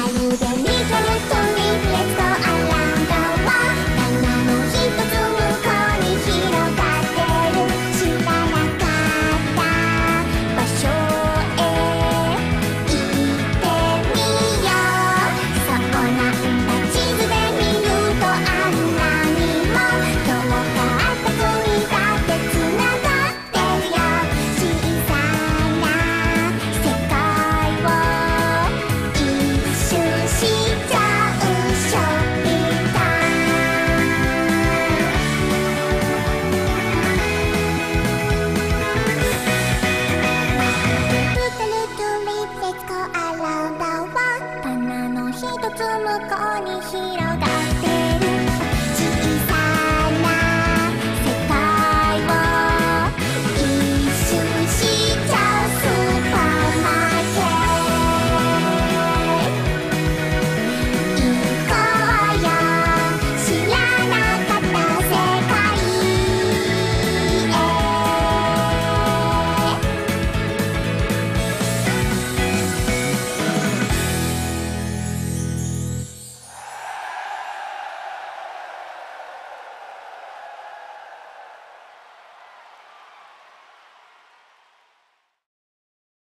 还有一一つ向こうに広がって